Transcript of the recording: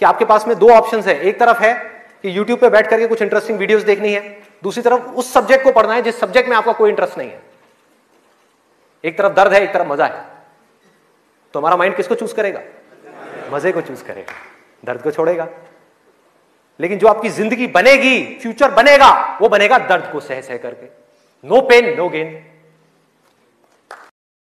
कि आपके पास में दो ऑप्शन है। एक तरफ़ है कि यूट्यूब पे बैठ करके कुछ इंटरेस्टिंग वीडियोस देखनी है। दूसरी तरफ़ उस सब्जेक्ट को पढ़ना है जिस सब्जेक्ट में आपका कोई इंटरेस्ट नहीं है। एक तरफ़ दर्द है, एक तरफ़ मज़ा है। तो हमारा माइंड किसको चूज़ करेगा? मज़े को चूज़ करेगा। दर्द को छोड़ेगा। लेकिन जो आपकी ज़िंदगी बनेगी फ्यूचर बनेगा, वो बनेगा दर्द को सह सह करके। No pain no gain